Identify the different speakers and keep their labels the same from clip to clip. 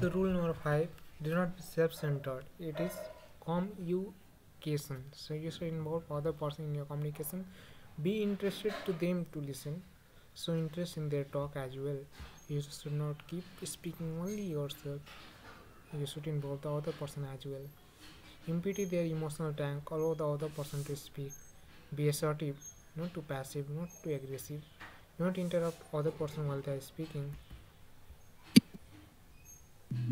Speaker 1: Rule number five: do not be self-centered. It is communication. So you should involve other person in your communication. Be interested to them to listen. So interest in their talk as well. You should not keep speaking only yourself. You should involve the other person as well. Empty their emotional tank. Allow the other person to speak. Be assertive, not too passive, not too aggressive. Not interrupt other person while they are speaking.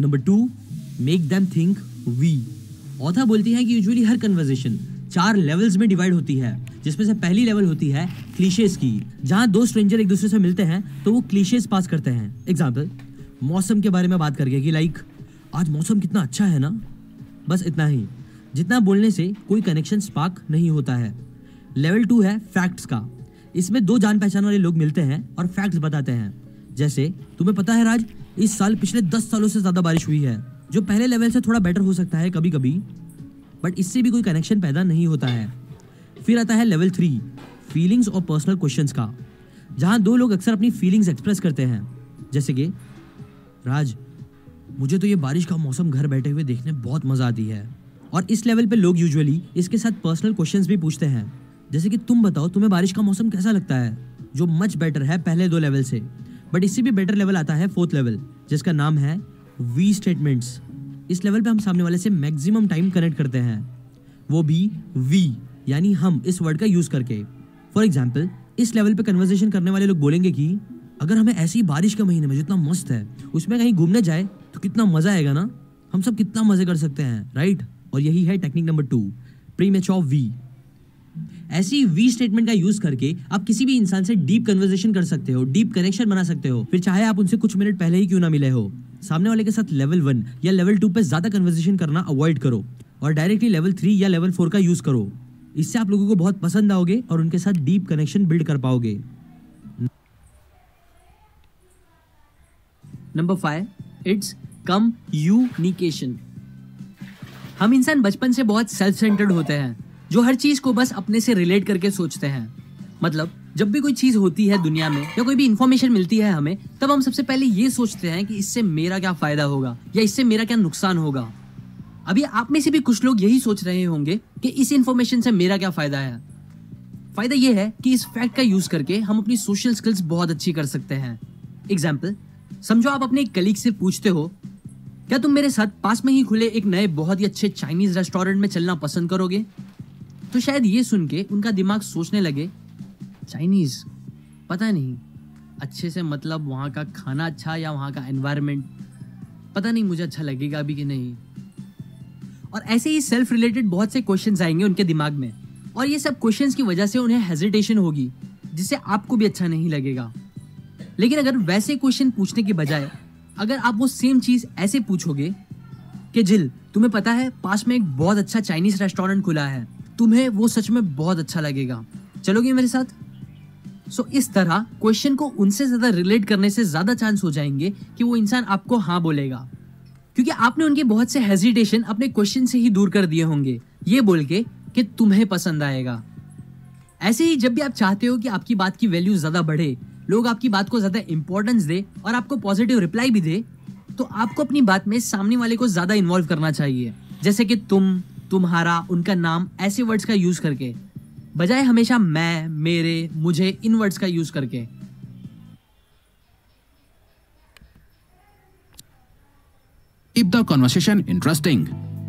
Speaker 2: Number two make them think we author बोलती है कि usually हर conversation चार levels में divide होती है, जिसमें से पहली लेवल होती है क्लीशेस की। जहाँ दो स्ट्रेंजर एक दूसरे से मिलते हैं तो वो क्लीशेस पास करते हैं। एग्ज़ाम्पल मौसम के बारे में बात करके कि लाइक आज मौसम कितना अच्छा है ना? बस इतना ही। जितना बोलने से कोई कनेक्शन स्पार्क नहीं होता है। लेवल टू है फैक्ट्स का। इसमें दो जान पहचान वाले लोग मिलते हैं और फैक्ट्स बताते हैं। जैसे, तुम्हें पता है राज इस साल पिछले दस सालों से ज़्यादा बारिश हुई है, जो पहले लेवल से थोड़ा बेटर हो सकता है कभी कभी बट इससे भी कोई कनेक्शन पैदा नहीं होता है। फिर आता है लेवल थ्री फीलिंग्स और पर्सनल क्वेश्चंस का, जहाँ दो लोग अक्सर अपनी फीलिंग्स एक्सप्रेस करते हैं। जैसे कि, राज, मुझे तो ये बारिश का मौसम घर बैठे हुए देखने बहुत मज़ा आती है, और इस लेवल पे लोग यूजुअली इसके साथ पर्सनल क्वेश्चंस भी पूछते हैं। जैसे कि तुम बताओ, तुम्हें बारिश का मौसम कैसा लगता है? जो मच बेटर है पहले दो लेवल से। बट इससे भी बेटर लेवल आता है फोर्थ लेवल जिसका नाम है वी स्टेटमेंट्स इस लेवल पे हम सामने वाले से मैक्सिमम टाइम कनेक्ट करते हैं। वो भी वी यानी हम इस वर्ड का यूज़ करके। फॉर एग्ज़ाम्पल इस लेवल पे कन्वर्सेशन करने वाले लोग बोलेंगे कि, अगर हमें ऐसी बारिश के महीने में जितना मस्त है, उसमें कहीं घूमने जाए तो कितना मज़ा आएगा ना? हम सब कितना मज़े कर सकते हैं राइट और यही है technique number two premature of we ऐसी वी स्टेटमेंट का यूज़ करके आप किसी भी इंसान से डीप कन्वर्सेशन कर सकते हो डीप कनेक्शन बना सकते हो। फिर चाहे आप उनसे कुछ मिनट पहले ही क्यों ना मिले हो। सामने वाले के साथ लेवल वन या लेवल टू पे ज़्यादा कन्वर्सेशन करना अवॉइड करो और डायरेक्टली लेवल थ्री या लेवल फोर का यूज़ करो। इससे आप लोगों को बहुत पसंद आओगे और उनके साथ डीप कनेक्शन बिल्ड कर पाओगे। नंबर इट्स कम्युनिकेशन हम इंसान बचपन से बहुत सेल्फ सेंटर्ड होते हैं। जो हर चीज़ को बस अपने से रिलेट करके सोचते हैं। मतलब जब भी कोई चीज़ होती है दुनिया में, या कोई भी इंफॉर्मेशन मिलती है हमें, तब हम सबसे पहले ये सोचते हैं कि इससे मेरा क्या फ़ायदा होगा, या इससे मेरा क्या नुकसान होगा। अभी आप में से भी कुछ लोग यही सोच रहे होंगे कि इस इंफॉर्मेशन से मेरा क्या फ़ायदा है। फ़ायदा यह है कि इस फैक्ट का यूज़ करके हम अपनी सोशल स्किल्स बहुत अच्छी कर सकते हैं। एग्ज़ाम्पल समझो आप अपने एक कलीग से पूछते हो, क्या तुम मेरे साथ पास में ही खुले एक नए, बहुत ही अच्छे चाइनीज़ रेस्टोरेंट में चलना पसंद करोगे? तो शायद ये सुन के उनका दिमाग सोचने लगे, चाइनीज़, पता नहीं, अच्छे से मतलब वहाँ का खाना अच्छा या वहाँ का एनवायरनमेंट पता नहीं मुझे अच्छा लगेगा अभी कि नहीं। और ऐसे ही सेल्फ रिलेटेड बहुत से क्वेश्चंस आएँगे उनके दिमाग में। और ये सब क्वेश्चंस की वजह से उन्हें हेजिटेशन होगी, जिससे आपको भी अच्छा नहीं लगेगा। लेकिन अगर वैसे क्वेश्चन पूछने के बजाय, अगर आप वो सेम चीज़ ऐसे पूछोगे कि, जिल, तुम्हें पता है, पास में एक बहुत अच्छा चाइनीज़ रेस्टोरेंट खुला है तुम्हें वो सच में बहुत अच्छा लगेगा। चलोगे मेरे साथ? सो so, इस तरह क्वेश्चन को उनसे ज़्यादा रिलेट करने से ज़्यादा चांस हो जाएँगे कि वो इंसान आपको हाँ बोलेगा। क्योंकि आपने उनके बहुत से हेजिटेशन अपने क्वेश्चन से ही दूर कर दिए होंगे। ये बोल के कि तुम्हें पसंद आएगा। ऐसे ही जब भी आप चाहते हो कि आपकी बात की वैल्यू ज़्यादा बढ़े लोग आपकी बात को ज़्यादा इंपॉर्टेंस दे और आपको पॉजिटिव रिप्लाई भी दे तो आपको अपनी बात में सामने वाले को ज़्यादा इन्वॉल्व करना चाहिए। जैसे कि तुम तुम्हारा उनका नाम ऐसे वर्ड्स का यूज़ करके, बजाय हमेशा मैं, मेरे, मुझे इन वर्ड्स का यूज़ करके
Speaker 3: Keep the conversation interesting.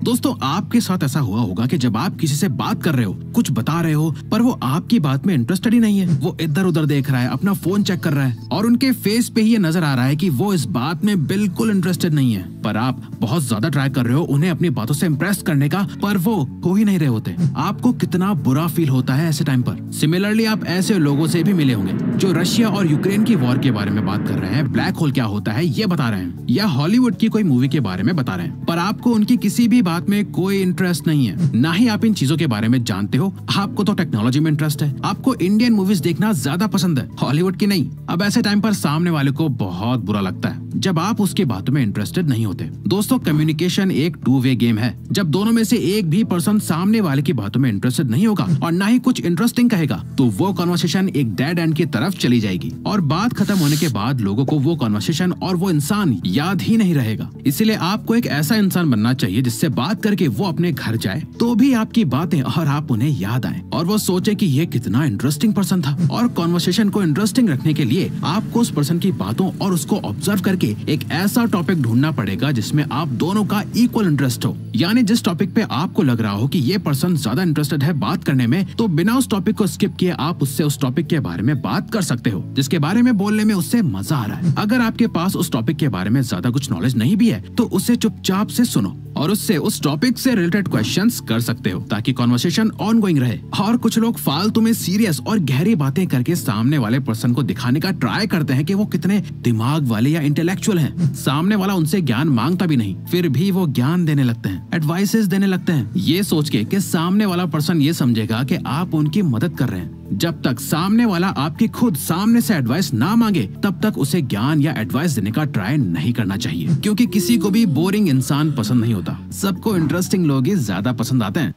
Speaker 3: दोस्तों, आपके साथ ऐसा हुआ होगा कि जब आप किसी से बात कर रहे हो, कुछ बता रहे हो, पर वो आपकी बात में इंटरेस्टेड ही नहीं है। वो इधर उधर देख रहा है, अपना फ़ोन चेक कर रहा है और उनके फेस पे ही ये नज़र आ रहा है कि वो इस बात में बिल्कुल इंटरेस्टेड नहीं है। पर आप बहुत ज़्यादा ट्राई कर रहे हो उन्हें अपनी बातों से इम्प्रेस करने का, पर वो हो ही नहीं रहे होते। आपको कितना बुरा फील होता है ऐसे टाइम पर? सिमिलरली आप ऐसे लोगों से भी मिले होंगे, जो रशिया और यूक्रेन की वॉर के बारे में बात कर रहे हैं। ब्लैक होल क्या होता है, ये बता रहे हैं। या हॉलीवुड की कोई मूवी के बारे में बता रहे हैं। पर आपको उनकी किसी भी बात में कोई इंटरेस्ट नहीं है। ना ही आप इन चीज़ों के बारे में जानते हो। आपको तो टेक्नोलॉजी में इंटरेस्ट है। आपको इंडियन मूवीज़ देखना ज़्यादा पसंद है। हॉलीवुड की नहीं। अब ऐसे टाइम पर सामने वाले को बहुत बुरा लगता है। जब आप उसकी बातों में इंटरेस्टेड नहीं होते। दोस्तों कम्युनिकेशन एक टू वे गेम है। जब दोनों में से एक भी पर्सन सामने वाले की बातों में इंटरेस्टेड नहीं होगा और ना ही कुछ इंटरेस्टिंग कहेगा तो वो कॉन्वर्सेशन एक डेड एंड की तरफ़ चली जाएगी। और बात खत्म होने के बाद लोगों को वो कॉन्वर्सेशन और वो इंसान याद ही नहीं रहेगा। इसीलिए आपको एक ऐसा इंसान बनना चाहिए जिससे बात करके वो अपने घर जाए तो भी आपकी बातें और आप उन्हें याद आए। और वो सोचे कि ये कितना इंटरेस्टिंग पर्सन था। और कॉन्वर्सेशन को इंटरेस्टिंग रखने के लिए आपको उस पर्सन की बातों और उसको ऑब्ज़र्व करके एक ऐसा टॉपिक ढूंढना पड़ेगा जिसमें आप दोनों का इक्वल इंटरेस्ट हो। यानी जिस टॉपिक पे आपको लग रहा हो कि ये पर्सन ज़्यादा इंटरेस्टेड है बात करने में तो बिना उस टॉपिक को स्किप किए आप उससे उस टॉपिक के बारे में बात कर सकते हो, जिसके बारे में बोलने में उससे मज़ा आ रहा है। अगर आपके पास उस टॉपिक के बारे में ज़्यादा कुछ नॉलेज नहीं भी है तो उसे चुपचाप से सुनो और उससे उस टॉपिक से रिलेटेड क्वेश्चन कर सकते हो, ताकि कॉन्वर्सेशन ऑन गोइंग रहे। और कुछ लोग फालतू में सीरियस और गहरी बातें करके सामने वाले पर्सन को दिखाने का ट्राई करते हैं कि वो कितने दिमाग वाले या इंटेलेक्चुअल हैं। सामने वाला उनसे ज्ञान माँगता भी नहीं, फिर भी वो ज्ञान देने लगते हैं एडवाइसेस देने लगते हैं। ये सोच के कि सामने वाला पर्सन ये समझेगा कि आप उनकी मदद कर रहे हैं। जब तक सामने वाला आपकी खुद सामने से एडवाइस ना मांगे, तब तक उसे ज्ञान या एडवाइस देने का ट्राई नहीं करना चाहिए। क्योंकि किसी को भी बोरिंग इंसान पसंद नहीं होता। सबको इंटरेस्टिंग लोग ही ज़्यादा पसंद आते हैं।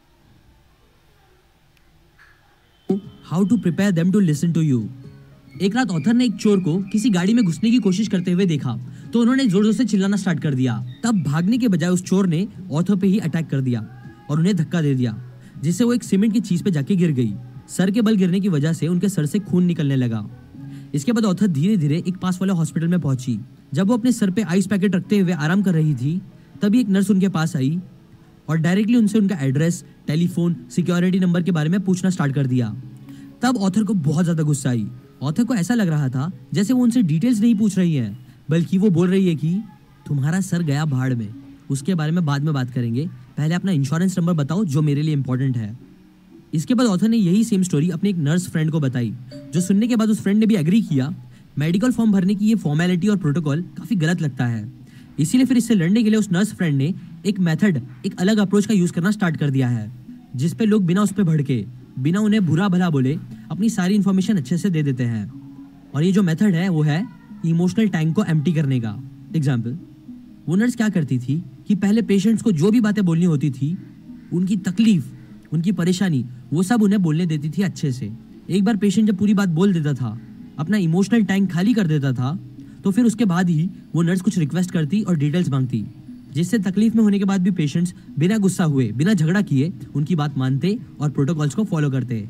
Speaker 2: How to prepare them to listen to you एक रात ऑथर ने एक चोर को किसी गाड़ी में घुसने की कोशिश करते हुए देखा तो उन्होंने ज़ोर ज़ोर से चिल्लाना स्टार्ट कर दिया। तब भागने के बजाय उस चोर ने ऑथर पे ही अटैक कर दिया और उन्हें धक्का दे दिया, जिससे वो एक सीमेंट की चीज़ पे जाके गिर गई। सर के बल गिरने की वजह से उनके सर से खून निकलने लगा। इसके बाद ऑथर धीरे धीरे एक पास वाले हॉस्पिटल में पहुँची, जब वो अपने सर पे आइस पैकेट रखते हुए आराम कर रही थी। तभी एक नर्स उनके पास आई और डायरेक्टली उनसे उनका एड्रेस टेलीफोन सिक्योरिटी नंबर के बारे में पूछना स्टार्ट कर दिया। तब ऑथर को बहुत ज़्यादा गुस्सा आई। ऑथर को ऐसा लग रहा था जैसे वो उनसे डिटेल्स नहीं पूछ रही है, बल्कि वो बोल रही है कि तुम्हारा सर गया भाड़ में। उसके बारे में बाद में बात करेंगे। पहले अपना इंश्योरेंस नंबर बताओ जो मेरे लिए इंपॉर्टेंट है। इसके बाद ऑथर ने यही सेम स्टोरी अपने एक नर्स फ्रेंड को बताई, जो सुनने के बाद उस फ्रेंड ने भी एग्री किया। मेडिकल फॉर्म भरने की ये फॉर्मेलिटी और प्रोटोकॉल काफ़ी गलत लगता है। इसीलिए फिर इससे लड़ने के लिए उस नर्स फ्रेंड ने एक मेथड एक अलग अप्रोच का यूज़ करना स्टार्ट कर दिया है, जिस पे लोग बिना उस पर भड़के, बिना उन्हें बुरा भला बोले, अपनी सारी इन्फॉर्मेशन अच्छे से दे देते हैं। और ये जो मेथड है, वो है इमोशनल टैंक को एम्प्टी करने का। एग्ज़ाम्पल वो नर्स क्या करती थी कि पहले पेशेंट्स को जो भी बातें बोलनी होती थी, उनकी तकलीफ़, उनकी परेशानी, वो सब उन्हें बोलने देती थी अच्छे से। एक बार पेशेंट जब पूरी बात बोल देता था, अपना इमोशनल टैंक खाली कर देता था तो फिर उसके बाद ही वो नर्स कुछ रिक्वेस्ट करती और डिटेल्स मांगती। जिससे तकलीफ़ में होने के बाद भी पेशेंट्स बिना गुस्सा हुए, बिना झगड़ा किए उनकी बात मानते और प्रोटोकॉल्स को फॉलो करते।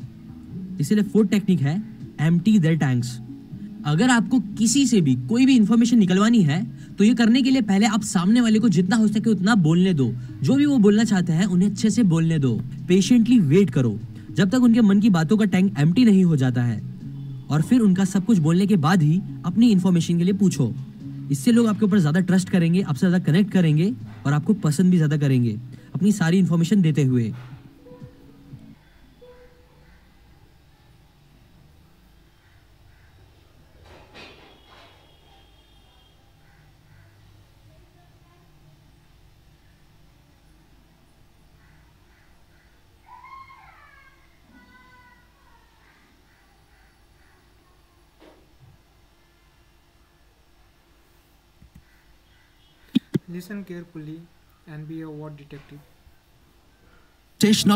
Speaker 2: इसीलिए फोर्थ टेक्निक है एम्प्टी देयर टैंक्स अगर आपको किसी से भी कोई भी इंफॉर्मेशन निकलवानी है तो ये करने के लिए पहले आप सामने वाले को जितना हो सके उतना बोलने दो। जो भी वो बोलना चाहते हैं, उन्हें अच्छे से बोलने दो। पेशेंटली वेट करो। जब तक उनके मन की बातों का टैंक एम्प्टी नहीं हो जाता है। और फिर उनका सब कुछ बोलने के बाद ही अपनी इन्फॉर्मेशन के लिए पूछो। इससे लोग आपके ऊपर ज़्यादा ट्रस्ट करेंगे, आपसे ज़्यादा कनेक्ट करेंगे और आपको पसंद भी ज़्यादा करेंगे। अपनी सारी इन्फॉर्मेशन देते हुए।
Speaker 1: Listen carefully and be a word detective.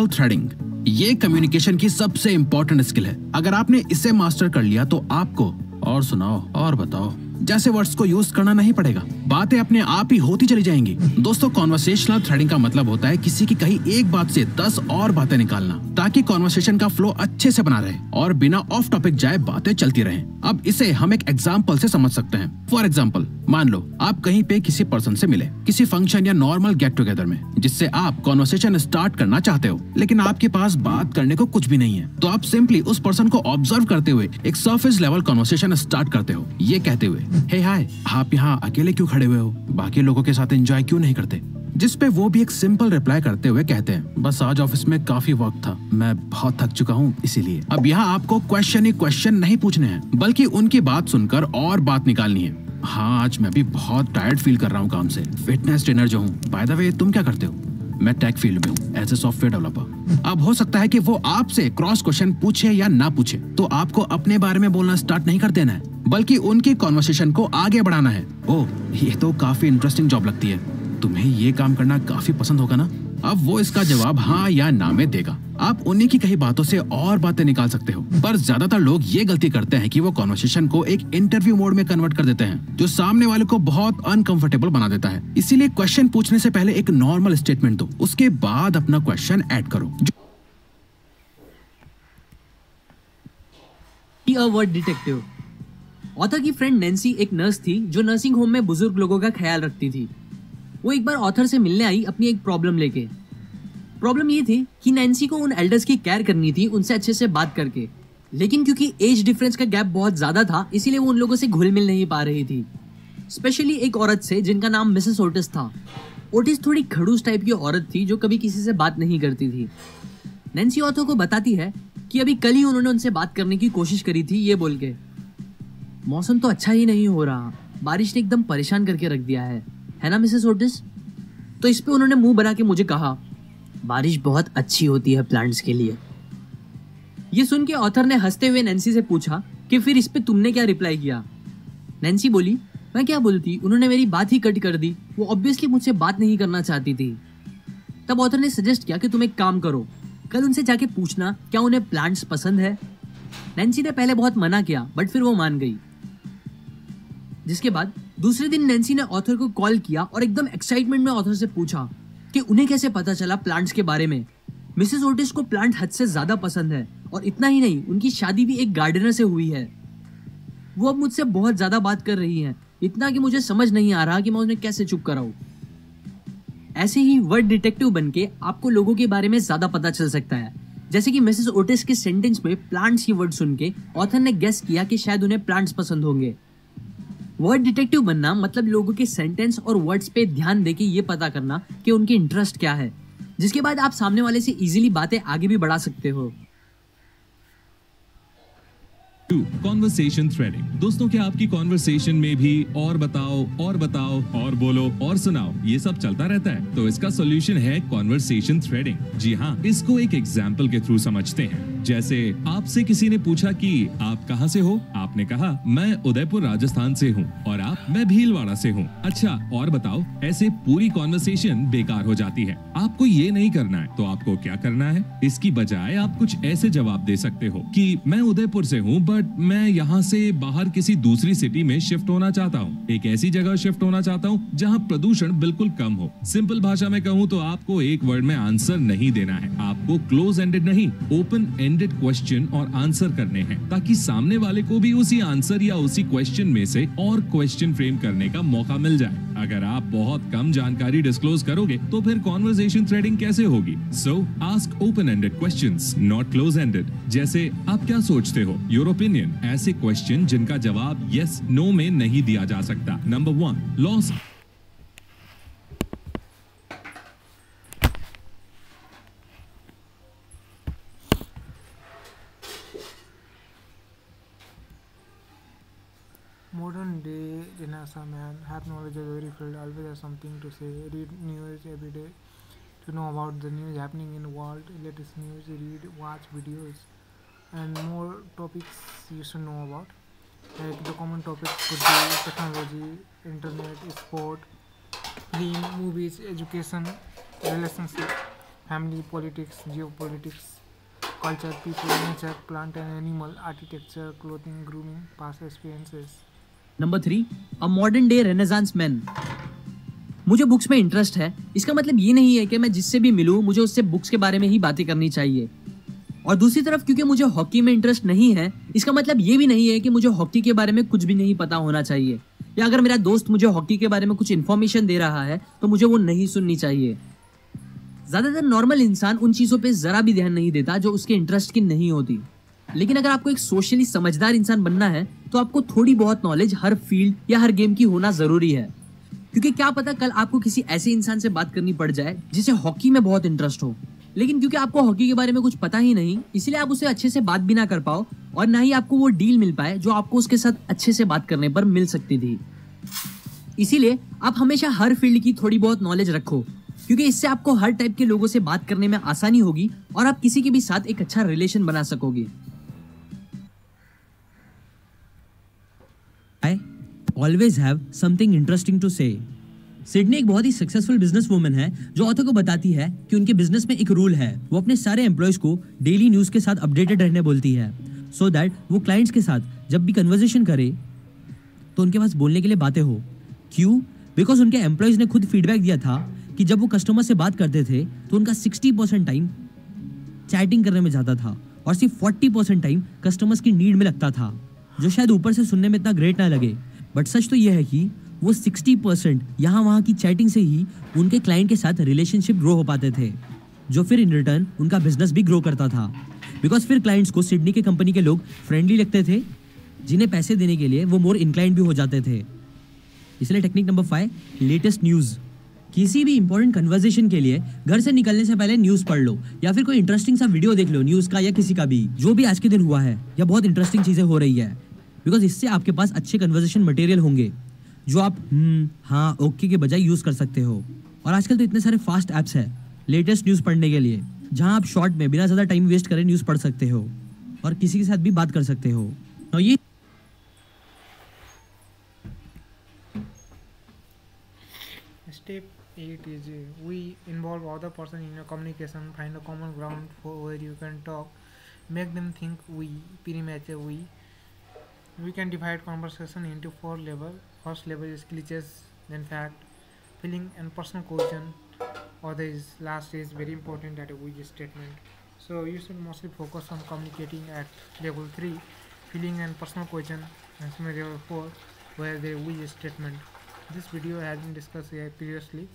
Speaker 3: Threading ये कम्युनिकेशन की सबसे इंपॉर्टेंट स्किल है अगर आपने इसे मास्टर कर लिया तो आपको और सुनाओ, और बताओ जैसे वर्ड्स को यूज़ करना नहीं पड़ेगा। बातें अपने आप ही होती चली जाएँगी। दोस्तों कॉन्वर्सेशनल थ्रेडिंग का मतलब होता है किसी की कही एक बात से दस और बातें निकालना, ताकि कॉन्वर्सेशन का फ्लो अच्छे से बना रहे और बिना ऑफ़ टॉपिक जाए बातें चलती रहे। अब इसे हम एक एग्ज़ाम्पल से समझ सकते हैं। फॉर एग्ज़ाम्पल मान लो, आप कहीं पे किसी पर्सन से मिले, किसी फ़ंक्शन या नॉर्मल गेट टुगेदर में, जिससे आप कॉन्वर्सेशन स्टार्ट करना चाहते हो, लेकिन आपके पास बात करने को कुछ भी नहीं है। तो आप सिंपली उस पर्सन को ऑब्ज़र्व करते हुए एक सर्फेस लेवल कॉन्वर्सेशन स्टार्ट करते हो, ये कहते हुए। हे हाय आप यहाँ अकेले क्यों खड़े हुए हो? बाकी लोगों के साथ एंजॉय क्यों नहीं करते? जिस पे वो भी एक सिंपल रिप्लाई करते हुए कहते हैं, बस आज ऑफ़िस में काफ़ी वक्त था। मैं बहुत थक चुका हूँ, इसीलिए। अब यहाँ आपको क्वेश्चन ही क्वेश्चन नहीं पूछने हैं, बल्कि उनकी बात सुनकर और बात निकालनी है। हाँ आज मैं भी बहुत टायर्ड फील कर रहा हूँ काम से। फिटनेस ट्रेनर जो हूँ। बाय द वे तुम क्या करते हो? मैं टेक फ़ील्ड में हूँ एज ए सॉफ्टवेयर डेवलपर अब हो सकता है कि वो आपसे क्रॉस क्वेश्चन पूछे या ना पूछे। तो आपको अपने बारे में बोलना स्टार्ट नहीं कर देना है, बल्कि उनकी कॉन्वर्सेशन को आगे बढ़ाना है। ओ ये तो काफ़ी इंटरेस्टिंग जॉब लगती है। तुम्हें ये काम करना काफ़ी पसंद होगा ना? अब वो इसका जवाब हाँ या ना में देगा। आप उन्हीं की कही बातों से और बातें निकाल सकते हो। पर ज़्यादातर लोग ये गलती करते हैं कि वो कॉन्वर्सेशन को एक इंटरव्यू मोड में कन्वर्ट कर देते हैं, जो सामने वाले को बहुत अनकंफर्टेबल बना देता है। इसीलिए क्वेश्चन पूछने से पहले एक नॉर्मल स्टेटमेंट दो। उसके बाद अपना क्वेश्चन ऐड करो।
Speaker 2: वर्ड डिटेक्टिव ऑथर की फ्रेंड नैन्सी एक नर्स थी, जो नर्सिंग होम में बुज़ुर्ग लोगों का ख्याल रखती थी। वो एक बार ऑथर से मिलने आई अपनी एक प्रॉब्लम लेके। प्रॉब्लम ये थी कि नैन्सी को उन एल्डर्स की केयर करनी थी, उनसे अच्छे से बात करके। लेकिन क्योंकि एज डिफरेंस का गैप बहुत ज़्यादा था, इसीलिए वो उन लोगों से घुल मिल नहीं पा रही थी। स्पेशली एक औरत से, जिनका नाम मिसेस ओटिस था। ओटिस थोड़ी खड़ूस टाइप की औरत थी, जो कभी किसी से बात नहीं करती थी। नैन्सी ऑथर को बताती है कि अभी कल ही उन्होंने उनसे बात करने की कोशिश करी थी, ये बोल के। मौसम तो अच्छा ही नहीं हो रहा। बारिश ने एकदम परेशान करके रख दिया है। है ना मिसेस ओटिस तो इस पे उन्होंने मुँह बना के मुझे कहा, बारिश बहुत अच्छी होती है प्लांट्स के लिए. ये सुन के ऑथर ने हँसते हुए नैन्सी से पूछा कि फिर इस पे तुमने क्या रिप्लाई किया? नैन्सी बोली, मैं क्या बोलती? उन्होंने मेरी बात ही कट कर दी। वो ऑब्वियसली मुझसे बात नहीं करना चाहती थी. तब ऑथर ने सजेस्ट किया कि तुम एक काम करो। कल उनसे जाके पूछना, क्या उन्हें प्लांट्स पसंद है? नैन्सी ने पहले बहुत मना किया बट फिर वो मान गई। जिसके बाद दूसरे दिन नैन्सी ने ऑथर को कॉल किया और एकदम एक्साइटमेंट में ऑथर से पूछा कि उन्हें कैसे पता चला प्लांट्स के बारे में। मिसेस ओटिस को प्लांट हद से ज़्यादा पसंद है और इतना ही नहीं, उनकी शादी भी एक गार्डनर से हुई है। वो अब मुझसे बहुत ज़्यादा बात कर रही हैं, इतना कि मुझे समझ नहीं आ रहा कि मैं उन्हें कैसे चुप कराऊं। ऐसे ही वर्ड डिटेक्टिव बनके आपको लोगों के बारे में ज़्यादा पता चल सकता है। जैसे कि मिसेस ओटिस के सेंटेंस में प्लांट्स की वर्ड सुन के ऑथर ने गेस किया कि शायद उन्हें प्लांट्स पसंद होंगे। वर्ड डिटेक्टिव बनना मतलब लोगों के सेंटेंस और वर्ड्स पे ध्यान देके ये पता करना कि उनके इंटरेस्ट क्या है। जिसके बाद आप सामने वाले से इजीली बातें आगे भी बढ़ा सकते हो।
Speaker 4: टू कॉन्वर्सेशन थ्रेडिंग दोस्तों, क्या आपकी कॉन्वर्सेशन में भी और बताओ और बताओ, और बोलो, और सुनाओ, ये सब चलता रहता है। तो इसका सोल्यूशन है कॉन्वर्सेशन थ्रेडिंग जी हाँ इसको एक एग्ज़ाम्पल के थ्रू समझते हैं। जैसे आपसे किसी ने पूछा कि आप कहाँ से हो? आपने कहा, मैं उदयपुर राजस्थान से हूँ और आप, मैं भीलवाड़ा से हूँ। अच्छा और बताओ, ऐसे पूरी कॉन्वर्सेशन बेकार हो जाती है। आपको ये नहीं करना है। तो आपको क्या करना है? इसकी बजाय आप कुछ ऐसे जवाब दे सकते हो कि, मैं उदयपुर से हूँ बट मैं यहाँ से बाहर किसी दूसरी सिटी में शिफ्ट होना चाहता हूँ। एक ऐसी जगह शिफ्ट होना चाहता हूँ, जहाँ प्रदूषण बिल्कुल कम हो। सिंपल भाषा में कहूँ तो आपको एक वर्ड में आंसर नहीं देना है। आपको क्लोज एंडेड नहीं ओपन एंडेड क्वेश्चन और आंसर करने हैं ताकि सामने वाले को भी उसी आंसर या उसी क्वेश्चन में से और क्वेश्चन फ्रेम करने का मौका मिल जाए। अगर आप बहुत कम जानकारी डिस्क्लोज करोगे तो फिर कॉन्वर्जेशन थ्रेडिंग कैसे होगी? So ask open ended question not close ended जैसे आप क्या सोचते हो? योर ओपिनियन ऐसे क्वेश्चन जिनका जवाब यस yes, नो no में नहीं दिया जा सकता। Number one loss
Speaker 1: Modern day Renaissance man have knowledge of every field, always has something to say. Read news every day to know about the news happening in the world, latest news, read, watch videos, and more topics you should know about. Like the common topics could be technology, internet, sport, film, movies, education, relationship, family, politics, geopolitics, culture, people, nature, plant and animal, architecture, clothing, grooming, past experiences.
Speaker 2: Number three a modern day renaissance man मुझे books में interest है। इसका मतलब ये नहीं है कि मैं जिससे भी मिलूं, मुझे उससे बुक्स के बारे में ही बातें करनी चाहिए। और दूसरी तरफ़, क्योंकि मुझे हॉकी में इंटरेस्ट नहीं है, इसका मतलब ये भी नहीं है कि मुझे हॉकी के बारे में कुछ भी नहीं पता होना चाहिए। या अगर मेरा दोस्त मुझे हॉकी के बारे में कुछ इन्फॉर्मेशन दे रहा है तो मुझे वो नहीं सुननी चाहिए। ज़्यादातर नॉर्मल इंसान उन चीज़ों पर जरा भी ध्यान नहीं देता जो उसके इंटरेस्ट की नहीं होती। लेकिन अगर आपको एक सोशली समझदार इंसान बनना है तो आपको थोड़ी बहुत नॉलेज हर फ़ील्ड या हर गेम की होना ज़रूरी है। क्योंकि क्या पता कल आपको किसी ऐसे इंसान से बात करनी पड़ जाए, जिसे हॉकी में बहुत इंटरेस्ट हो। लेकिन क्योंकि आपको हॉकी के बारे में कुछ पता ही नहीं, इसलिए आप उसे अच्छे से बात भी ना कर पाओ और ना ही आपको वो डील मिल पाए, जो आपको उसके साथ अच्छे से बात करने पर मिल सकती थी। इसीलिए आप हमेशा हर फ़ील्ड की थोड़ी बहुत नॉलेज रखो, क्योंकि इससे आपको हर टाइप के लोगों से बात करने में आसानी होगी और आप किसी के भी साथ एक अच्छा रिलेशन बना सकोगे। Always have something interesting to say. Sydney एक बहुत ही सक्सेसफुल बिज़नेस वूमन है, जो ऑथर को बताती है कि उनके बिज़नेस में एक रूल है। वो अपने सारे एम्प्लॉयज़ को डेली न्यूज़ के साथ अपडेटेड रहने बोलती है। सो so दैट वो क्लाइंट्स के साथ जब भी कन्वर्जेशन करे तो उनके पास बोलने के लिए बातें हो। क्यों? बिकॉज़ उनके एम्प्लॉयज़ ने खुद फीडबैक दिया था कि जब वो कस्टमर से बात करते थे तो उनका सिक्सटी परसेंट टाइम चैटिंग करने में जाता था और सिर्फ़ फोर्टी परसेंट टाइम कस्टमर्स की नीड में लगता था, जो शायद ऊपर से सुनने में इतना ग्रेट ना लगे। बट सच तो यह है कि वो सिक्सटी परसेंट यहाँ वहाँ की चैटिंग से ही उनके क्लाइंट के साथ रिलेशनशिप ग्रो हो पाते थे, जो फिर इन रिटर्न उनका बिज़नेस भी ग्रो करता था। बिकॉज़ फिर क्लाइंट्स को सिडनी के कंपनी के लोग फ्रेंडली लगते थे, जिन्हें पैसे देने के लिए वो मोर इंक्लाइंट भी हो जाते थे। इसलिए technique number five latest news किसी भी इंपॉर्टेंट कन्वर्जेशन के लिए घर से निकलने से पहले न्यूज़ पढ़ लो, या फिर कोई इंटरेस्टिंग सा वीडियो देख लो न्यूज़ का या किसी का भी, जो भी आज के दिन हुआ है, या बहुत इंटरेस्टिंग चीज़ें हो रही है। बिकॉज़ इससे आपके पास अच्छे कन्वर्सेशन मटेरियल होंगे जो आप हम्म हाँ ओके के बजाय यूज़ कर सकते हो और आजकल तो इतने सारे फास्ट एप्स है लेटेस्ट न्यूज़ पढ़ने के लिए जहाँ आप शॉर्ट में बिना ज़्यादा टाइम वेस्ट करे न्यूज़ पढ़ सकते हो और किसी के साथ भी बात कर सकते हो और ये
Speaker 1: Step 8 is uh, we involve other person in your communication, find a common ground for where you can talk, make them think we, pre-match a we. we can divide conversation into four levels. First level is cliches, then fact, feeling and personal question. Or there is last is very important that a we statement. So you should mostly focus on communicating at level 3, feeling and personal question, and some level 4, where the we statement. This video has been discussed previously.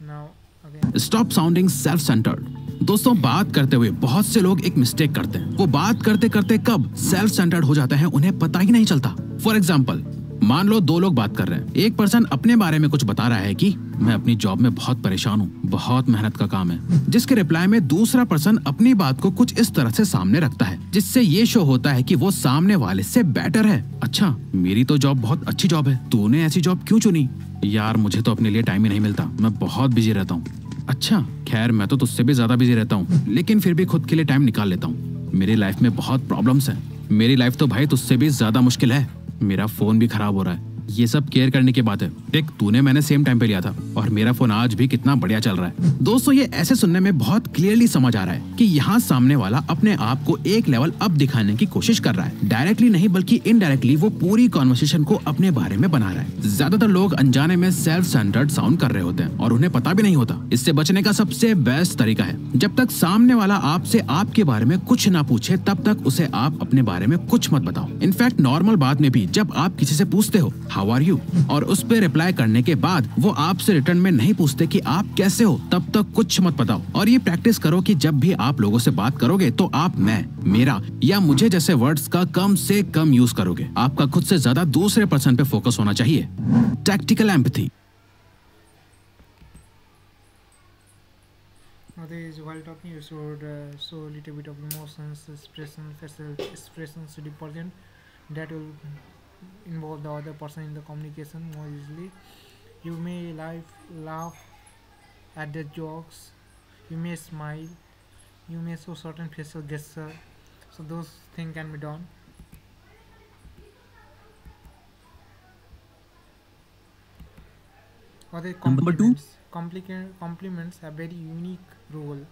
Speaker 1: Now again.
Speaker 3: Stop sounding self-centered. दोस्तों, बात करते हुए बहुत से लोग एक mistake करते हैं। वो बात करते करते कब सेल्फ सेंटर्ड हो जाते हैं, उन्हें पता ही नहीं चलता। फॉर एग्ज़ाम्पल मान लो दो लोग बात कर रहे हैं। एक पर्सन अपने बारे में कुछ बता रहा है कि, मैं अपनी जॉब में बहुत परेशान हूँ, बहुत मेहनत का काम है। जिसके रिप्लाई में दूसरा पर्सन अपनी बात को कुछ इस तरह से सामने रखता है, जिससे ये शो होता है कि वो सामने वाले से बेटर है। अच्छा मेरी तो जॉब बहुत अच्छी जॉब है। तूने ऐसी जॉब क्यों चुनी? यार, मुझे तो अपने लिए टाइम ही नहीं मिलता। मैं बहुत बिज़ी रहता हूँ। अच्छा खैर, मैं तो तुझसे भी ज़्यादा बिज़ी रहता हूँ, लेकिन फिर भी खुद के लिए टाइम निकाल लेता हूँ। मेरी लाइफ में बहुत प्रॉब्लम्स है। मेरी लाइफ तो भाई तुझसे भी ज़्यादा मुश्किल है। मेरा फ़ोन भी खराब हो रहा है। ये सब केयर करने की बात है। देख, तूने मैंने सेम टाइम पे लिया था और मेरा फ़ोन आज भी कितना बढ़िया चल रहा है। दोस्तों, ये ऐसे सुनने में बहुत क्लियरली समझ आ रहा है कि यहाँ सामने वाला अपने आप को एक लेवल अप दिखाने की कोशिश कर रहा है। डायरेक्टली नहीं, बल्कि इनडायरेक्टली वो पूरी कॉन्वर्सेशन को अपने बारे में बना रहा है। ज़्यादातर लोग अनजाने में सेल्फ सेंटर्ड साउंड कर रहे होते हैं और उन्हें पता भी नहीं होता। इससे बचने का सबसे बेस्ट तरीका है, जब तक सामने वाला आपसे आपके बारे में कुछ ना पूछे, तब तक उसे आप अपने बारे में कुछ मत बताओ। इनफैक्ट नॉर्मल बात में भी जब आप किसी से पूछते हो हाउ आर यू और उस पर रिप्लाई करने के बाद वो आपसे रिटर्न में नहीं पूछते कि आप कैसे हो तब तक कुछ मत बताओ। और ये प्रैक्टिस करो कि जब भी आप लोगों से बात करोगे तो आप मैं मेरा या मुझे जैसे वर्ड्स का कम से कम यूज़ करोगे। आपका खुद से ज़्यादा दूसरे पर्सन पे फोकस होना चाहिए। Tactical empathy
Speaker 1: is while talking you should uh, show a little bit of emotions, expressions, facial expressions should be present. That will involve the other person in the communication more easily. You may laugh, laugh at the jokes. You may smile. You may show certain facial gesture. So those things can be done. Other
Speaker 2: Number two.
Speaker 1: compliments. Complica- compliments have very unique role.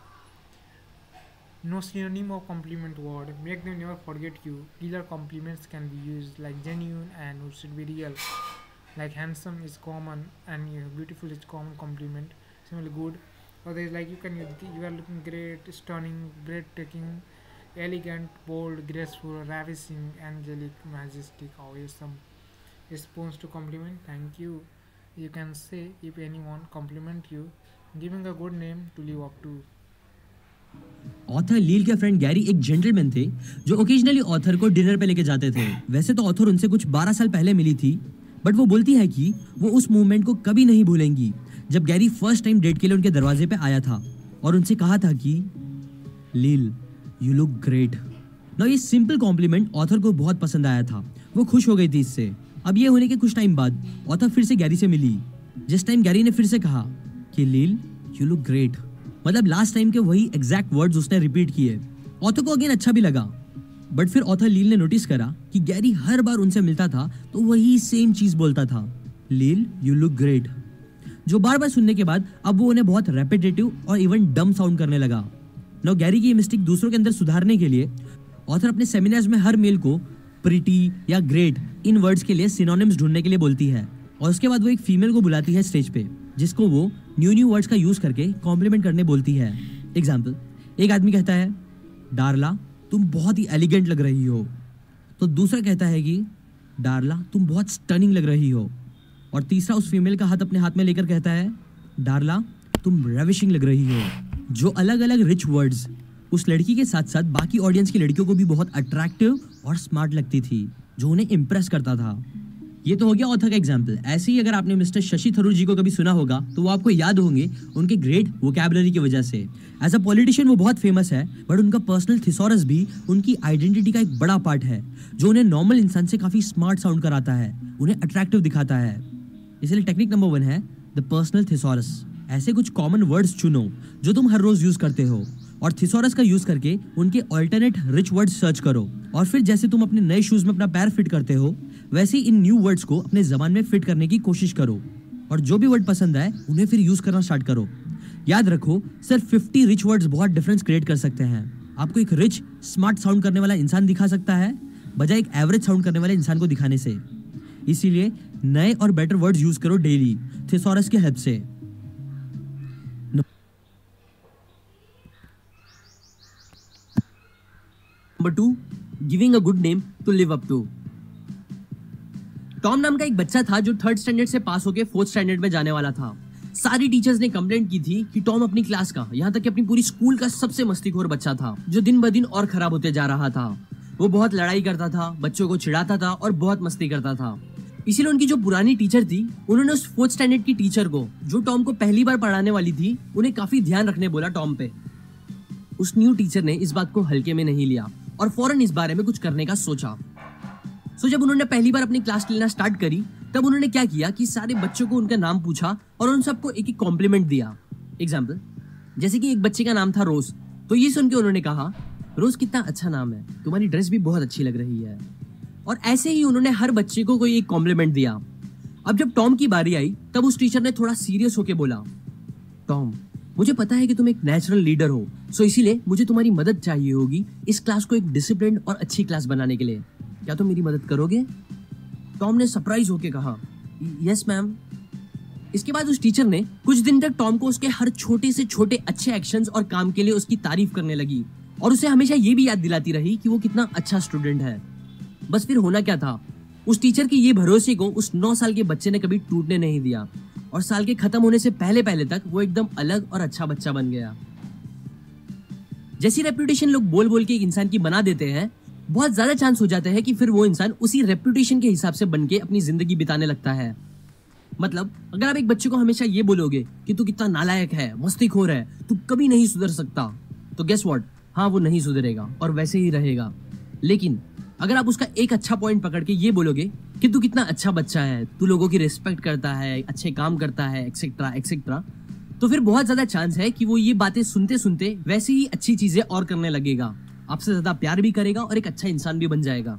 Speaker 1: No synonym of compliment word. Make them never forget you. Killer compliments can be used like genuine and should be real. Like handsome is common and beautiful is common compliment. Similarly good. Or there is like you can use you are looking great, stunning, breathtaking, elegant, bold, graceful, ravishing, angelic, majestic, awesome. Response to compliment. Thank you. You can say if anyone compliment you, giving a good name to live up to.
Speaker 2: Author Leil के friend Gary एक gentleman थे, जो occasionally author को dinner पे लेके जाते थे। वैसे तो ऑथर उनसे कुछ 12 साल पहले मिली थी बट वो बोलती है कि वो उस मूवमेंट को कभी नहीं भूलेंगी, जब गैरी फ़र्स्ट टाइम डेट के लिए उनके दरवाजे पे आया था, और उनसे कहा था कि लील यू लुक ग्रेट ना ये सिंपल कॉम्प्लीमेंट ऑथर को बहुत पसंद आया था। वो खुश हो गई थी इससे। अब ये होने के कुछ टाइम बाद ऑथर फिर से गैरी से मिली। जिस टाइम गैरी ने फिर से कहा कि लील यू लुक ग्रेट मतलब लास्ट टाइम के वही एग्जैक्ट वर्ड्स उसने रिपीट किए। ऑथर को अगेन अच्छा भी लगा। बट फिर ऑथर लील ने नोटिस करा कि गैरी हर बार उनसे मिलता था तो वही सेम चीज़ बोलता था। लील यू लुक ग्रेट जो बार बार सुनने के बाद, अब वो उन्हें बहुत रेपिटेटिव और इवन डम साउंड करने लगा। नो गैरी की मिस्टेक दूसरों के अंदर सुधारने के लिए ऑथर अपने सेमिनार्स में हर मेल को प्रिटी या ग्रेट इन वर्ड्स के लिए सिनोनिम्स ढूँढने के लिए बोलती है। और उसके बाद वो एक फीमेल को बुलाती है स्टेज पे, जिसको वो न्यू न्यू वर्ड्स का यूज़ करके कॉम्प्लीमेंट करने बोलती है। एग्ज़ाम्पल एक आदमी कहता है, डारला, तुम बहुत ही एलिगेंट लग रही हो। तो दूसरा कहता है कि, डारला, तुम बहुत स्टनिंग लग रही हो। और तीसरा उस फीमेल का हाथ अपने हाथ में लेकर कहता है, डारला, तुम रेविशिंग लग रही हो। जो अलग अलग रिच वर्ड्स उस लड़की के साथ साथ बाकी ऑडियंस की लड़कियों को भी बहुत अट्रैक्टिव और स्मार्ट लगती थी, जो उन्हें इम्प्रेस करता था। ये तो हो गया ऑथर का एग्ज़ाम्पल ऐसे ही अगर आपने मिस्टर शशि थरूर जी को कभी सुना होगा तो वो आपको याद होंगे उनके ग्रेट वोकेबलरी की वजह से. एज अ पॉलिटिशियन वो बहुत फ़ेमस है बट उनका पर्सनल थिसोरस भी उनकी आइडेंटिटी का एक बड़ा पार्ट है, जो उन्हें नॉर्मल इंसान से काफ़ी स्मार्ट साउंड कराता है, उन्हें अट्रैक्टिव दिखाता है. इसलिए टेक्निक नंबर वन है द पर्सनल थिसोरस ऐसे कुछ कॉमन वर्ड्स चुनो, जो तुम हर रोज यूज़ करते हो, और थिसोरस का यूज़ करके उनके ऑल्टरनेट रिच वर्ड सर्च करो. और फिर जैसे तुम अपने नए शूज़ में अपना पैर फिट करते हो वैसे इन न्यू वर्ड्स को अपने जबान में फिट करने की कोशिश करो। और जो भी वर्ड पसंद आए, उन्हें फिर यूज़ करना स्टार्ट करो। याद रखो, सिर्फ़ फिफ्टी रिच वर्ड्स बहुत डिफरेंस क्रिएट कर सकते हैं। आपको एक रिच स्मार्ट साउंड करने वाला इंसान दिखा सकता है, बजाय एक एवरेज साउंड करने वाले इंसान को दिखाने से। इसीलिए नए और बेटर वर्ड्स यूज़ करो डेली थिसोरस की हेल्प से। Number two giving a good name to live up to Tom नाम का एक बच्चा था जो थर्ड स्टैंडर्ड से पास होकर फोर्थ स्टैंडर्ड में जाने वाला था। सारी टीचर्स ने कंप्लेंट की थी कि टॉम अपनी क्लास का, यहाँ तक कि अपनी पूरी स्कूल का सबसे मस्तीखोर बच्चा था, जो दिन ब दिन और खराब होते जा रहा था। वो बहुत लड़ाई करता था, बच्चों को चिढ़ाता था और बहुत मस्ती करता था। इसीलिए उनकी जो पुरानी टीचर थी, उन्होंने उस फोर्थ स्टैंडर्ड की टीचर को, जो टॉम को पहली बार पढ़ाने वाली थी, उन्हें काफ़ी ध्यान रखने बोला टॉम पे। उस न्यू टीचर ने इस बात को हल्के में नहीं लिया और फ़ौरन इस बारे में कुछ करने का सोचा। सो जब उन्होंने पहली बार अपनी क्लास लेना स्टार्ट करी, तब उन्होंने क्या किया कि सारे बच्चों को उनका नाम पूछा और उन सबको एक एक कॉम्प्लीमेंट दिया। एग्ज़ाम्पल जैसे कि एक बच्चे का नाम था रोज तो ये सुन के उन्होंने कहा, रोज कितना अच्छा नाम है, तुम्हारी ड्रेस भी बहुत अच्छी लग रही है। और ऐसे ही उन्होंने हर बच्चे को कोई एक कॉम्प्लीमेंट दिया। अब जब टॉम की बारी आई, तब उस टीचर ने थोड़ा सीरियस होकर बोला टॉम मुझे पता है कि तुम एक नेचुरल लीडर हो सो इसीलिए मुझे तुम्हारी मदद चाहिए होगी इस क्लास को एक डिसिप्लिन और अच्छी क्लास बनाने के लिए। क्या तुम मेरी मदद करोगे? टॉम ने सरप्राइज़ होके कहा यस मैम इसके बाद उस टीचर ने कुछ दिन तक टॉम को उसके हर छोटे से छोटे अच्छे एक्शंस और काम के लिए उसकी तारीफ़ करने लगी और उसे हमेशा ये भी याद दिलाती रही कि वो कितना अच्छा स्टूडेंट है। बस फिर होना क्या था? उस टीचर के ये भरोसे को उस नौ साल के बच्चे ने कभी टूटने नहीं दिया और साल के खत्म होने से पहले पहले तक वो एकदम अलग और अच्छा बच्चा बन गया। जैसी रेपुटेशन लोग बोल बोल के एक इंसान की बना देते हैं बहुत ज़्यादा चांस हो जाता है कि फिर वो इंसान उसी रेपुटेशन के हिसाब से बन के अपनी ज़िंदगी बिताने लगता है। मतलब अगर आप एक बच्चे को हमेशा ये बोलोगे कि तू कितना नालायक है मस्ती खोर है, तू कभी नहीं सुधर सकता तो गेस वॉट हाँ वो नहीं सुधरेगा और वैसे ही रहेगा। लेकिन, अगर आप उसका एक अच्छा पॉइंट पकड़ के ये बोलोगे कि तू कितना अच्छा बच्चा है, तू लोगों की रिस्पेक्ट करता है, अच्छे काम करता है एक्सेट्रा एक्सेट्रा तो फिर बहुत ज़्यादा चांस है कि वो ये बातें सुनते सुनते वैसे ही अच्छी चीज़ें और करने लगेगा। आपसे ज़्यादा प्यार भी करेगा और एक अच्छा इंसान भी बन जाएगा।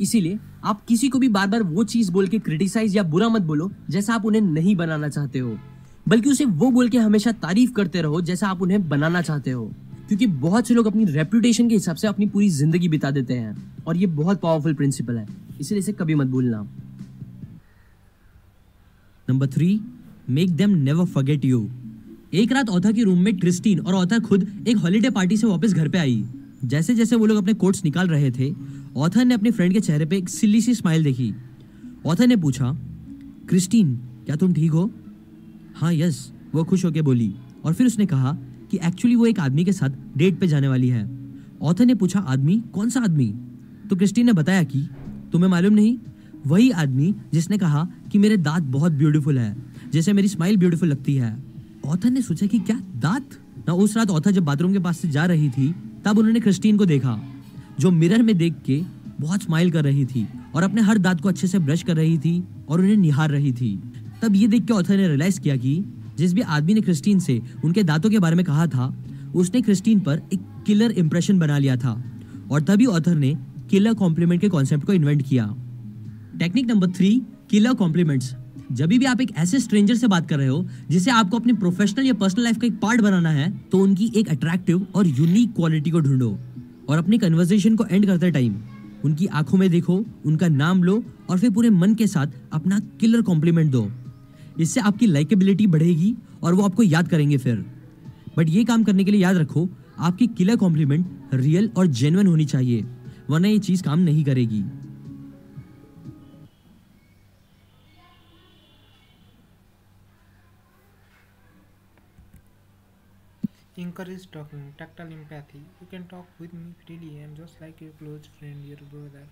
Speaker 2: इसीलिए आप किसी को भी बार बार वो चीज़ बोल के क्रिटिसाइज या बुरा मत बोलो, जैसा आप उन्हें नहीं बनाना चाहते हो। बल्कि उसे वो बोल के हमेशा तारीफ़ करते रहो, जैसा आप उन्हें बनाना चाहते हो। क्योंकि बहुत से लोग अपनी रेपुटेशन के हिसाब से अपनी पूरी ज़िंदगी बिता देते हैं, और ये बहुत पावरफुल प्रिंसिपल है। इसलिए इसे कभी मत भूलना। Number three make them never forget you एक रात औथा की रूममेट क्रिस्टीन और औथा खुद एक हॉलीडे पार्टी से वापस घर पे आई। जैसे जैसे वो लोग अपने कोट्स निकाल रहे थे ऑथर ने अपने फ्रेंड के चेहरे पे एक सिल्ली सी स्माइल देखी। ऑथर ने पूछा, क्रिस्टीन, क्या तुम ठीक हो? हाँ यस वो खुश होकर बोली। और फिर उसने कहा कि एक्चुअली वो एक आदमी के साथ डेट पे जाने वाली है। ऑथर ने पूछा, आदमी? कौन सा आदमी? तो क्रिस्टीन ने बताया कि, तुम्हें मालूम नहीं, वही आदमी जिसने कहा कि मेरे दांत बहुत ब्यूटीफुल है, जैसे मेरी स्माइल ब्यूटीफुल लगती है। ऑथर ने सोचा कि क्या दांत? ना उस रात ऑथर जब बाथरूम के पास से जा रही थी तब उन्होंने क्रिस्टीन को देखा, जो मिरर में देख के बहुत स्माइल कर रही थी और अपने हर दांत को अच्छे से ब्रश कर रही थी और उन्हें निहार रही थी। तब ये देख के ऑथर ने रियलाइज़ किया कि जिस भी आदमी ने क्रिस्टीन से उनके दांतों के बारे में कहा था, उसने क्रिस्टीन पर एक किलर इम्प्रेशन बना लिया था और तभी ऑथर ने किलर कॉम्प्लीमेंट के कॉन्सेप्ट को इन्वेंट किया। Technique number three killer compliments जब भी आप एक ऐसे स्ट्रेंजर से बात कर रहे हो, जिसे आपको अपने प्रोफेशनल या पर्सनल लाइफ का एक पार्ट बनाना है तो उनकी एक अट्रैक्टिव और यूनिक क्वालिटी को ढूंढो और अपनी कन्वर्सेशन को एंड करते टाइम उनकी आँखों में देखो, उनका नाम लो और फिर पूरे मन के साथ अपना किलर कॉम्प्लीमेंट दो। इससे आपकी लाइकेबिलिटी बढ़ेगी और वो आपको याद करेंगे फिर। बट ये काम करने के लिए याद रखो, आपकी किलर कॉम्प्लीमेंट रियल और जेनवन होनी चाहिए, वरना ये चीज़ काम नहीं करेगी।
Speaker 1: Encourage talking tactical empathy you can talk with me freely and just like your close friend your brother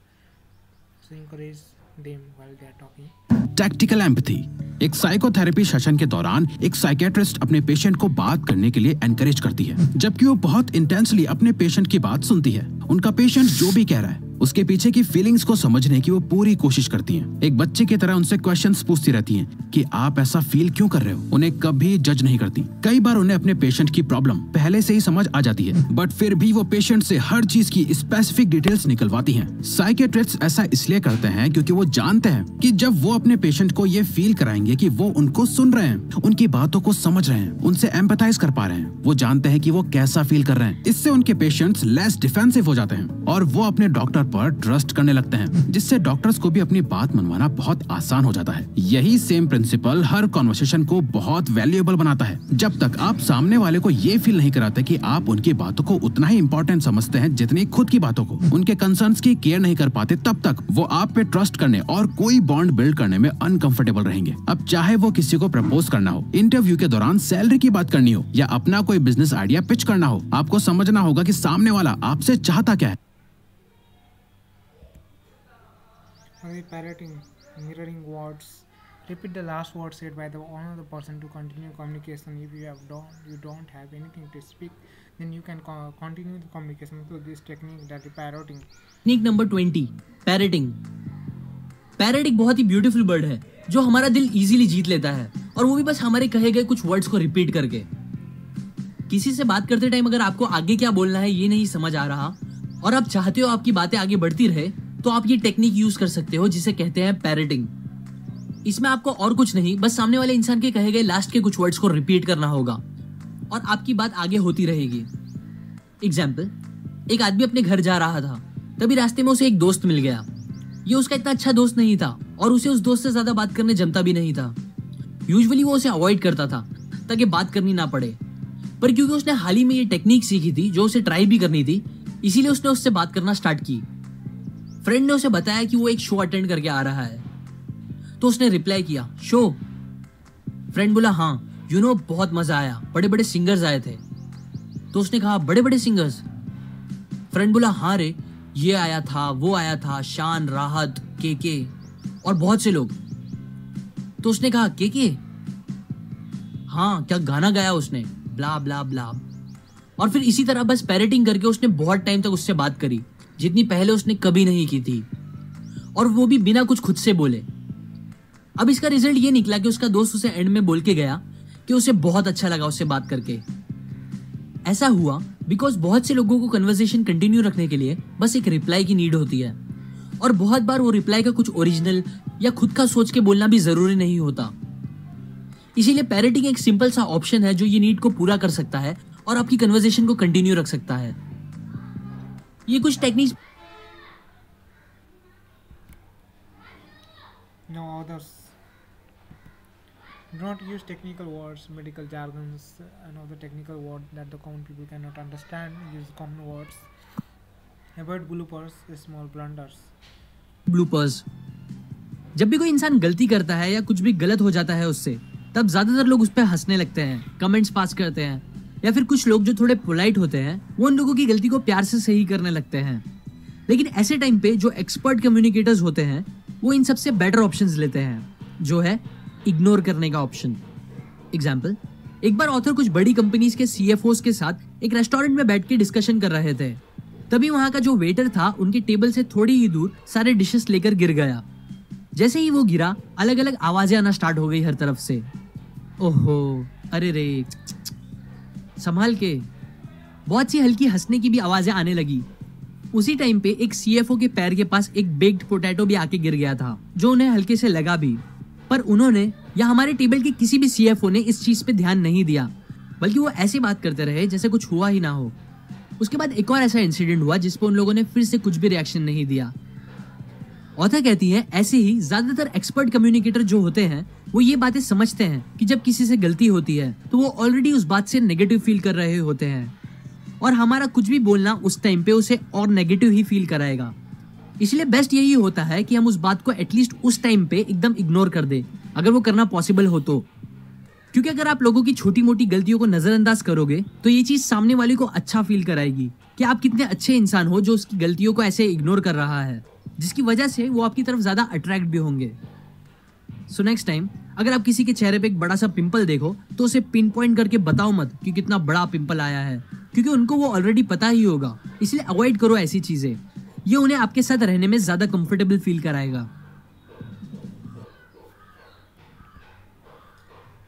Speaker 1: so encourage them while they are talking
Speaker 3: tactical empathy एक साइकोथेरेपी सेशन के दौरान एक साइकेट्रिस्ट अपने पेशेंट को बात करने के लिए एनकरेज करती है, जबकि वो बहुत इंटेंसली अपने पेशेंट की बात सुनती है। उनका पेशेंट जो भी कह रहा है उसके पीछे की फीलिंग्स को समझने की वो पूरी कोशिश करती हैं। एक बच्चे की तरह उनसे क्वेश्चंस पूछती रहती हैं कि आप ऐसा फील क्यों कर रहे हो उन्हें कभी जज नहीं करती कई बार उन्हें अपने पेशेंट की प्रॉब्लम पहले से ही समझ आ जाती है बट फिर भी वो पेशेंट से हर चीज़ की स्पेसिफिक डिटेल्स निकलवाती हैं। साइकेट्रिस्ट ऐसा इसलिए करते हैं क्योंकि वो जानते हैं कि जब वो अपने पेशेंट को ये फील कराएँगे कि वो उनको सुन रहे हैं, उनकी बातों को समझ रहे हैं, उनसे एम्पथाइज कर पा रहे हैं, वो जानते हैं कि वो कैसा फील कर रहे हैं इससे उनके पेशेंट्स लेस डिफेंसिव हो जाते हैं और वो अपने डॉक्टर पर ट्रस्ट करने लगते हैं, जिससे डॉक्टर्स को भी अपनी बात मनवाना बहुत आसान हो जाता है। यही सेम प्रिंसिपल हर कॉन्वर्सेशन को बहुत वैल्यूएबल बनाता है। जब तक आप सामने वाले को ये फील नहीं कराते कि आप उनकी बातों को उतना ही इम्पोर्टेंट समझते हैं जितनी खुद की बातों को, उनके कंसर्न की केयर नहीं कर पाते, तब तक वो आप पे ट्रस्ट करने और कोई बॉन्ड बिल्ड करने में अनकंफर्टेबल रहेंगे। अब चाहे वो किसी को प्रपोज करना हो इंटरव्यू के दौरान सैलरी की बात करनी हो, या अपना कोई बिज़नेस आइडिया पिच करना हो, आपको समझना होगा कि सामने वाला आपसे चाहता क्या है।
Speaker 1: Okay, parroting, mirroring words. Repeat the last word said by the another person to continue communication. If you have don't you don't have anything to speak, then you can co- continue the communication through this technique that is parroting.
Speaker 2: Technique number twenty parroting parrot एक बहुत ही beautiful bird है जो हमारा दिल easily जीत लेता है और वो भी बस हमारे कहे गए कुछ वर्ड्स को रिपीट करके किसी से बात करते टाइम अगर आपको आगे क्या बोलना है ये नहीं समझ आ रहा और आप चाहते हो आपकी बातें आगे बढ़ती रहे तो आप ये टेक्निक यूज़ कर सकते हो, जिसे कहते हैं पैरेटिंग इसमें आपको और कुछ नहीं, बस सामने वाले इंसान के कहे गए लास्ट के कुछ वर्ड्स को रिपीट करना होगा। और आपकी बात आगे होती रहेगी. एग्ज़ाम्पल एक आदमी अपने घर जा रहा था, तभी रास्ते में उसे एक दोस्त मिल गया। ये उसका इतना अच्छा दोस्त नहीं था, और उसे उस दोस्त से ज़्यादा बात करने जमता भी नहीं था। यूजुअली वो उसे अवॉइड करता था, ताकि बात करनी ना पड़े। पर क्योंकि उसने हाल ही में ये टेक्निक सीखी थी, जो उसे ट्राई भी करनी थी, इसीलिए उसने उससे बात करना स्टार्ट की। फ्रेंड ने उसे बताया कि वो एक शो अटेंड करके आ रहा है। तो उसने रिप्लाई किया, शो। फ्रेंड बोला हाँ यू नो बहुत मज़ा आया। बड़े बड़े सिंगर्स आए थे। तो उसने कहा बड़े बड़े सिंगर्स फ्रेंड बोला हाँ रे, ये आया था, वो आया था, शान, राहत के के और बहुत से लोग। तो उसने कहा के के हाँ क्या गाना गाया उसने? Blah blah blah. और फिर इसी तरह बस पैरेटिंग करके उसने बहुत टाइम तक उससे बात करी। जितनी पहले उसने कभी नहीं की थी। और वो भी बिना कुछ खुद से बोले। अब इसका रिज़ल्ट ये निकला कि उसका दोस्त उसे एंड में बोल के गया कि उसे बहुत अच्छा लगा उससे बात करके। ऐसा हुआ बिकॉज़ बहुत से लोगों को कन्वर्सेशन कंटिन्यू रखने के लिए बस एक रिप्लाई की नीड होती है। और बहुत बार वो रिप्लाई का कुछ ओरिजिनल या खुद का सोच के बोलना भी ज़रूरी नहीं होता। इसीलिए पैरेटिंग एक सिंपल सा ऑप्शन है जो ये नीड को पूरा कर सकता है और आपकी कन्वर्सेशन को कंटिन्यू रख सकता है। ये कुछ techniques
Speaker 1: Now others. Do not use technical words, medical jargons, and other technical words that the common people cannot understand. Use common words. Avoid bloopers, small blunders.
Speaker 2: Bloopers जब भी कोई इंसान गलती करता है या कुछ भी गलत हो जाता है उससे तब ज़्यादातर लोग उस पर हंसने लगते हैं कमेंट्स पास करते हैं या फिर कुछ लोग जो थोड़े पोलाइट होते हैं, वो उन लोगों की गलती को प्यार से सही करने लगते हैं। लेकिन ऐसे टाइम पे जो एक्सपर्ट कम्युनिकेटर्स होते हैं, वो इन सबसे बेटर ऑप्शंस लेते हैं, जो है इग्नोर करने का ऑप्शन एग्ज़ाम्पल एक बार ऑथर कुछ बड़ी कंपनीज़ के सी के साथ एक रेस्टोरेंट में बैठ के डिस्कशन कर रहे थे। तभी वहाँ का जो वेटर था, उनके टेबल से थोड़ी ही दूर सारे डिशेस लेकर गिर गया। जैसे ही वो गिरा अलग अलग आवाज़ें आना स्टार्ट हो गई हर तरफ़ से। ओहो, अरे रे। संभाल के। बहुत सी हल्की हंसने की भी आवाज़ें आने लगी। उसी टाइम पे एक सीएफओ के पैर के पास एक बेक्ड पोटैटो भी आके गिर गया था, जो उन्हें हल्के से लगा भी। पर उन्होंने या हमारे टेबल के किसी भी सीएफओ ने इस चीज़ पे ध्यान नहीं दिया, बल्कि वो ऐसी बात करते रहे जैसे कुछ हुआ ही ना हो। उसके बाद एक और ऐसा इंसिडेंट हुआ जिस पर उन लोगों ने फिर से कुछ भी रिएक्शन नहीं दिया। ऑथर कहती है, ऐसे ही ज़्यादातर एक्सपर्ट कम्युनिकेटर जो होते हैं, वो ये बातें समझते हैं कि जब किसी से गलती होती है तो वो ऑलरेडी उस बात से नेगेटिव फील कर रहे होते हैं। और हमारा कुछ भी बोलना उस टाइम पे उसे और नेगेटिव ही फील कराएगा। इसलिए बेस्ट यही होता है कि हम उस बात को एटलीस्ट उस टाइम पे एकदम इग्नोर कर दे, अगर वो करना पॉसिबल हो तो। क्योंकि अगर आप लोगों की छोटी मोटी गलतियों को नजरअंदाज करोगे तो ये चीज़ सामने वाले को अच्छा फील कराएगी कि आप कितने अच्छे इंसान हो जो उसकी गलतियों को ऐसे इग्नोर कर रहा है। जिसकी वजह से वो आपकी तरफ़ ज़्यादा अट्रैक्ट भी होंगे। सो नेक्स्ट टाइम अगर आप किसी के चेहरे पे एक बड़ा सा पिंपल देखो तो उसे पिन पॉइंट करके बताओ मत कि कितना बड़ा पिंपल आया है। क्योंकि उनको वो ऑलरेडी पता ही होगा। इसलिए अवॉइड करो ऐसी चीज़ें। ये उन्हें आपके साथ रहने में ज़्यादा कंफर्टेबल फील कराएगा।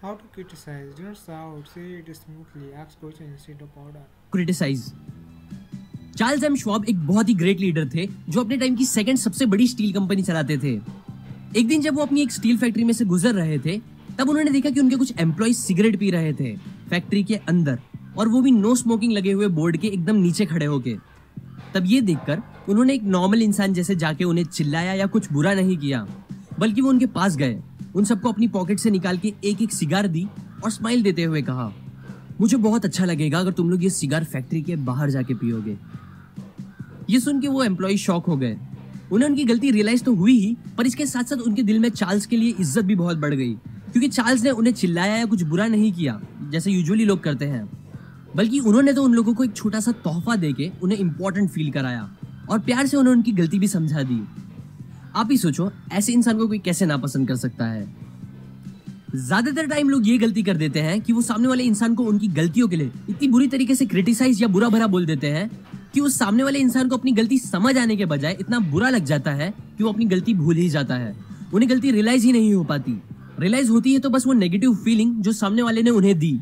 Speaker 1: How to criticize? Do not shout, say it smoothly, ask questions instead of order.
Speaker 2: Criticise Charles M Schwab एक बहुत ही ग्रेट लीडर थे, जो अपने टाइम की सेकंड सबसे बड़ी स्टील कंपनी चलाते थे। एक दिन जब वो अपनी एक स्टील फैक्ट्री में से गुजर रहे थे, तब उन्होंने देखा कि उनके कुछ एम्प्लॉय सिगरेट पी रहे थे फैक्ट्री के अंदर, और वो भी नो स्मोकिंग लगे हुए बोर्ड के एकदम नीचे खड़े होके। तब ये देखकर उन्होंने एक नॉर्मल इंसान जैसे जाके उन्हें चिल्लाया या कुछ बुरा नहीं किया, बल्कि वो उनके पास गए। उन सबको अपनी पॉकेट से निकाल के एक एक सिगार दी और स्माइल देते हुए कहा, मुझे बहुत अच्छा लगेगा अगर तुम लोग ये सिगार फैक्ट्री के बाहर जाके पियोगे। ये सुन के वो एम्प्लॉय शॉक हो गए। उन्हें उनकी गलती रियलाइज़ तो हुई ही, पर इसके साथ साथ उनके दिल में चार्ल्स के लिए इज़्ज़त भी बहुत बढ़ गई। क्योंकि चार्ल्स ने उन्हें चिल्लाया या कुछ बुरा नहीं किया, जैसे यूजुअली लोग करते हैं। बल्कि उन्होंने तो उन लोगों को एक छोटा सा तोहफा देके उन्हें इंपॉर्टेंट फील कराया, और प्यार से उन्हें उनकी गलती भी समझा दी। आप ही सोचो, ऐसे इंसान को कोई कैसे नापसंद कर सकता है? ज़्यादातर टाइम लोग ये गलती कर देते हैं कि वो सामने वाले इंसान को उनकी गलतियों के लिए इतनी बुरी तरीके से क्रिटिसाइज या बुरा भरा बोल देते हैं कि उस सामने वाले इंसान को अपनी गलती समझ आने के बजाय इतना बुरा लग जाता है कि वो अपनी गलती भूल ही जाता है। उन्हें गलती रियलाइज़ ही नहीं हो पाती। रियलाइज़ होती है तो बस वो नेगेटिव फीलिंग जो सामने वाले ने उन्हें दी,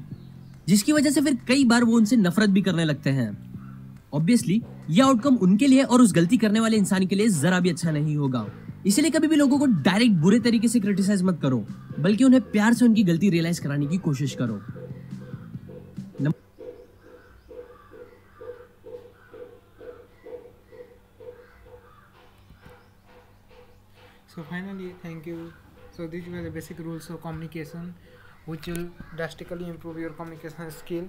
Speaker 2: जिसकी वजह से फिर कई बार वो उनसे नफरत भी करने लगते हैं। ऑब्वियसली ये आउटकम उनके लिए और उस गलती करने वाले इंसान के लिए जरा भी अच्छा नहीं होगा। इसीलिए कभी भी लोगों को डायरेक्ट बुरे तरीके से क्रिटिसाइज मत करो, बल्कि उन्हें प्यार से उनकी गलती रियलाइज़ कराने की कोशिश करो।
Speaker 1: So finally, thank you. So these were the basic rules of communication, which will drastically improve your communication skill.